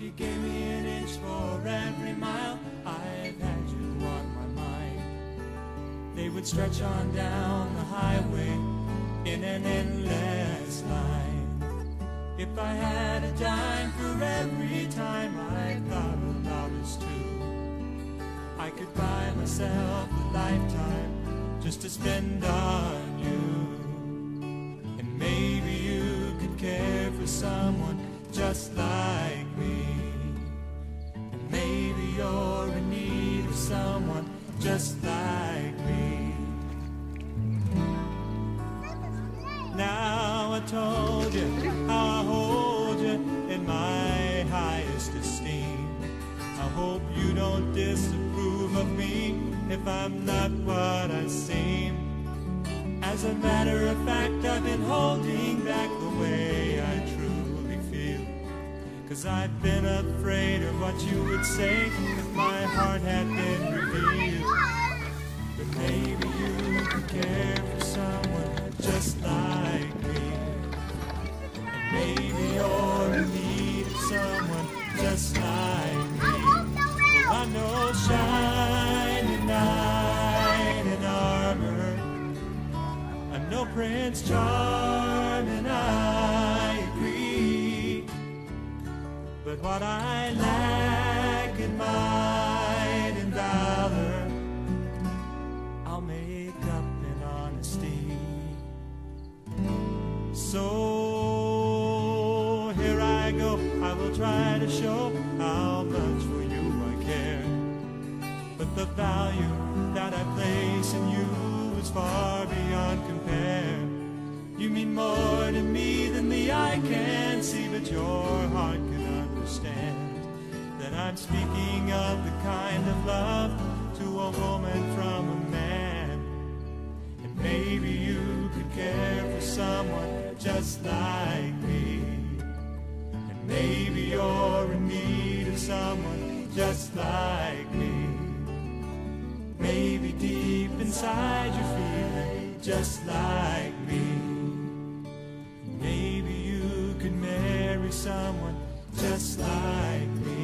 you gave me an inch for every mile I've had you on my mind, they would stretch on down the highway in an endless line. If I had a dime for every time I thought about us two, I could buy myself a lifetime just to spend on you. And maybe you could care for someone just like just like me. Now I told you how I hold you in my highest esteem. I hope you don't disapprove of me if I'm not what I seem. As a matter of fact, I've been holding back the way I truly feel. Cause I've been afraid of what you would say if my Prince Charming, I agree. But what I lack in might and valor, I'll make up in honesty. So here I go, I will try to show your heart can understand that I'm speaking of the kind of love to a woman from a man. And maybe you could care for someone just like me. And maybe you're in need of someone just like me. Maybe deep inside you're feeling just like me. Someone just like me.